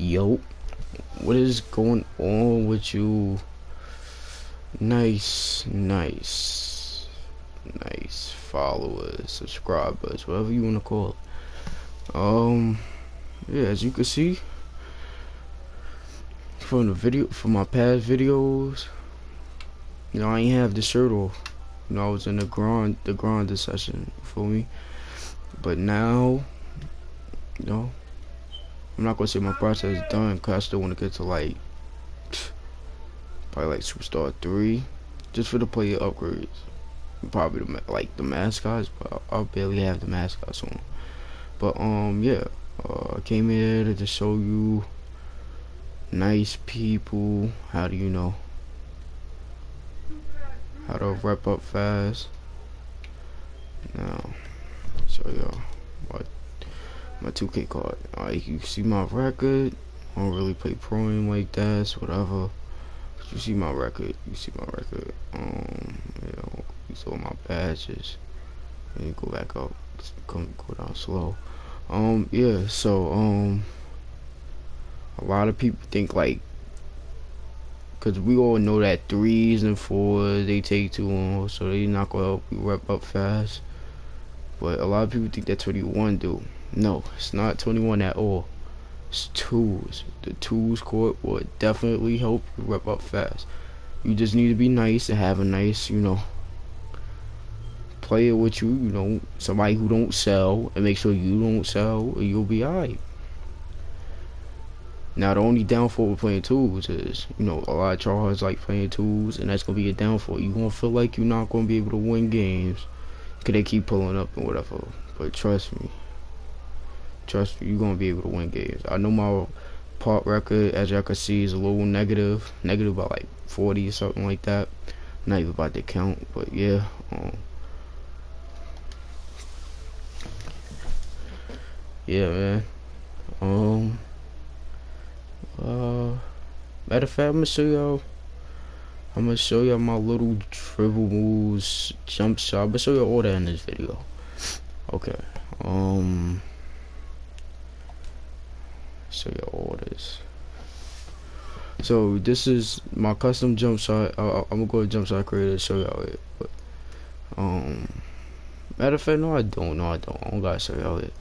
Yo, what is going on with you? Nice, nice, nice followers, subscribers, whatever you want to call it. Um, yeah, as you can see from the video, from my past videos, you know, I ain't have the shirt off. You know, I was in the grind, the grinder session, for me? But now, you know, I'm not gonna say my process is done because I still want to get to like probably like Superstar three, just for the player upgrades. Probably the, like the mascots, but I'll, barely have the mascots on. But um, yeah, uh, I came here to just show you nice people. How do you know? How to rep up fast. Now, show y'all what my 2K card. Alright, you see my record. I don't really play pro game like that, so whatever. But you see my record. You see my record. Um, you know, you saw my badges. And you go back up. Come go down slow. Um, yeah. So, um, a lot of people think like, cause we all know that threes and fours they take too long, so they not gonna help you rep up fast. But a lot of people think that 21 do. No, it's not 21 at all. It's twos. The twos court will definitely help you rep up fast. You just need to be nice and have a nice, you know, player with you, you know, somebody who don't sell and make sure you don't sell and you'll be alright. Now the only downfall with playing twos is, you know, a lot of tryhards like playing twos and that's gonna be a downfall. You're gonna feel like you're not gonna be able to win games because they keep pulling up and whatever. But trust me, trust me, you're gonna be able to win games. I know my Park record, as y'all can see, is a little negative, negative by like 40 or something like that. Not even about to count, but yeah. Um, yeah, man. Um. Uh. Matter of fact, I'm gonna show y'all. I'm gonna show y'all my little dribble moves, jump shot. I'm gonna show y'all all that in this video. Okay. Um show your orders. So this is my custom jump shot. I, am gonna go to jump shot creator to show y'all it. But um, matter of fact, no, I don't. No, I don't. I don't gotta show y'all it.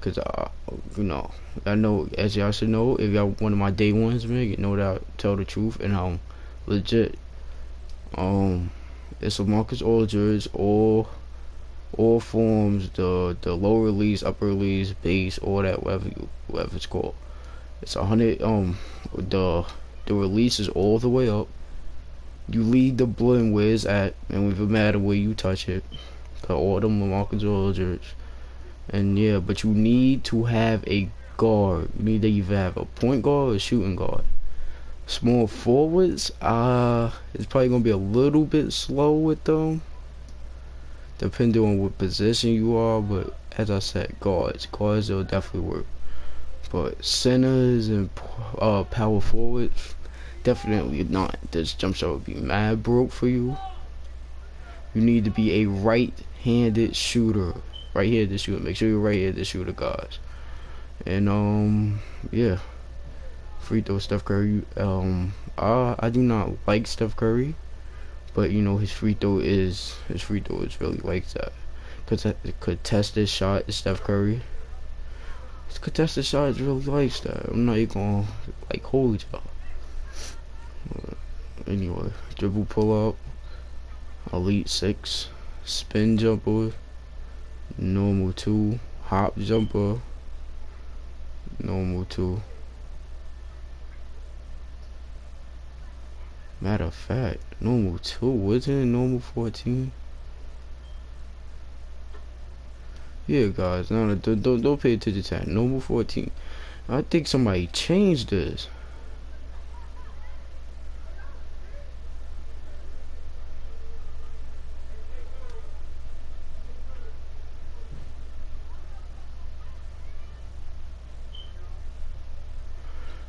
Cause I, you know, I know as y'all should know, if y'all one of my day ones, man, you know that I tell the truth and I'm legit. Um, it's a Marcus Aldridge, all, all forms, the the lower release, upper release, base, all that, whatever you, whatever it's called. It's a hundred. Um, the the release is all the way up. You lead the blend where it's at, and it matter where you touch it. Because all the autumn Marcus Aldridge, and yeah, but you need to have a guard. You need to either have a point guard or a shooting guard. Small forwards, uh, it's probably gonna be a little bit slow with them, depending on what position you are. But as I said, guards, guards will definitely work. But centers and uh, power forwards, definitely not. This jump shot would be mad broke for you. You need to be a right-handed shooter. Right-handed shooter. Make sure you're right-handed shooter, guys. And um, yeah. Free throw Steph Curry. Um, I I do not like Steph Curry, but you know his free throw is his free throw is really like that. Could could test this shot Steph Curry. Contested is really nice that. I'm not even gonna like hold y'all. Anyway, dribble pull up, elite six, spin jumper, normal two, hop jumper, normal two. Matter of fact, normal two, wasn't it normal 14? Yeah, guys, no, no don't, don't, pay attention to that. Noble 14. I think somebody changed this.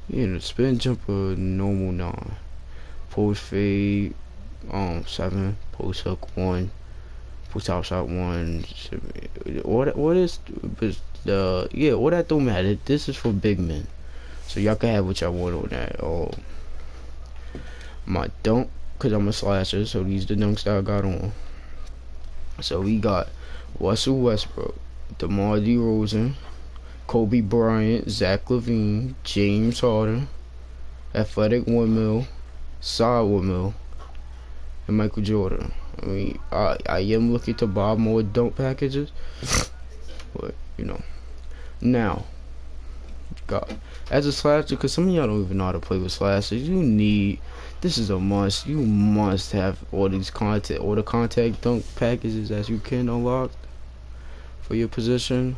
Yeah, the spin jumper, normal 9. Post fade, um, 7. Post hook, 1. Top shot one. What what is this, but the yeah, What that don't matter. This is for big men, so y'all can have what y'all want on that. Oh, my dunk, cause I'm a slasher, so these the dunks that I got on. So we got Russell Westbrook, DeMar DeRozan, Kobe Bryant, Zach LaVine, James Harden, Athletic Windmill, Side Windmill, and Michael Jordan. I mean, I I am looking to buy more dunk packages, but you know, now, God, as a slasher, because some of y'all don't even know how to play with slashers, you need. This is a must. You must have all these contact, all the contact dunk packages as you can unlock for your position.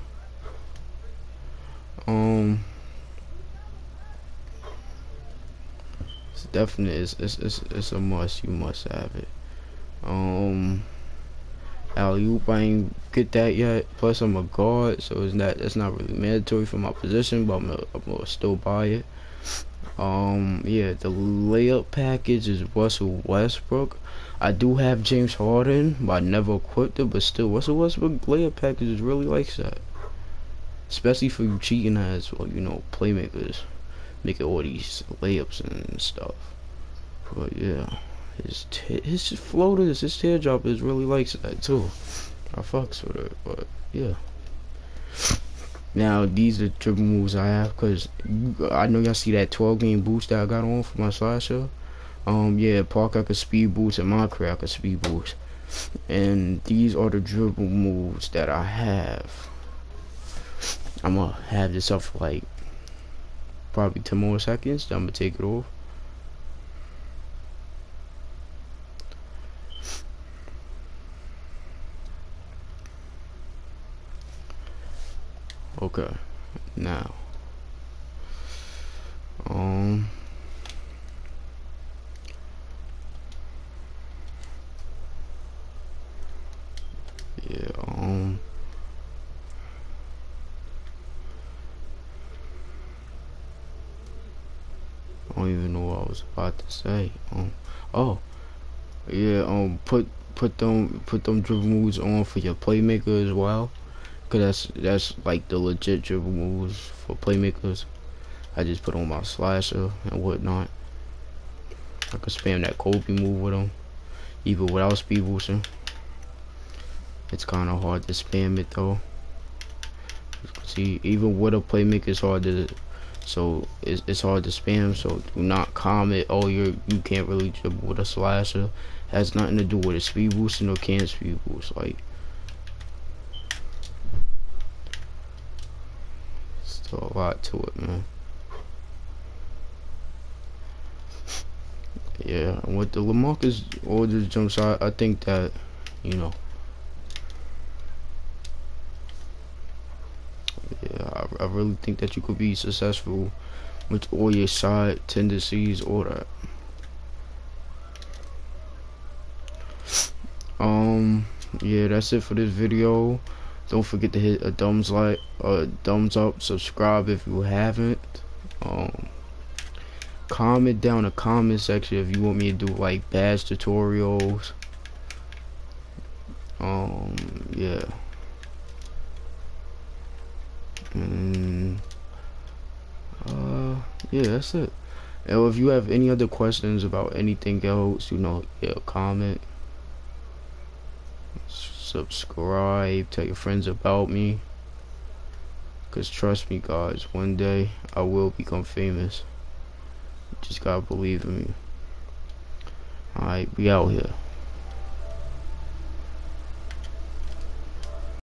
Um. It's definitely it's, it's it's it's a must. You must have it. Um, alley oop, I ain't get that yet. Plus, I'm a guard, so it's not that's not really mandatory for my position, but I'm gonna, still buy it. Um, yeah, the layup package is Russell Westbrook. I do have James Harden, but I never equipped it. But still, Russell Westbrook layup package is really like that, especially for you cheating as well, you know, playmakers making all these layups and stuff. But yeah. His his floaters, his is really likes that too. I fucks with it, but yeah. Now these are dribble moves I have because I know y'all see that 12 game boost that I got on for my slasher. Um, yeah, Park I could speed boost and my career I could speed boost. And these are the dribble moves that I have. I'm gonna have this up for like probably 10 more seconds. Then I'm gonna take it off. Okay. Now. Um. Yeah, um. I don't even know what I was about to say. Um, oh, yeah. Um, put put them put them dribble moves on for your playmaker as well. Cause that's that's like the legit dribble moves for playmakers. I just put on my slasher and whatnot. I could spam that Kobe move with them, even without speed boosting. It's kind of hard to spam it though. See, even with a playmaker, it's hard to. So it's, it's hard to spam. So do not comment. Oh, you're you can't really dribble with a slasher. It has nothing to do with a speed boosting or can't speed boost. Like Still a lot to it, man. Yeah, with the Lamarcus Aldridge jump shot, I think that, you know, yeah, I, I really think that you could be successful with all your side tendencies all that. Um, yeah, that's it for this video. Don't forget to hit a thumbs like, a thumbs up, subscribe if you haven't. Um, comment down in the comment section if you want me to do like badge tutorials. Um, yeah. And uh, yeah, that's it. And if you have any other questions about anything else, you know, yeah, comment subscribe, tell your friends about me. Cause trust me guys, one day I will become famous. You just gotta believe in me. Alright, we out here.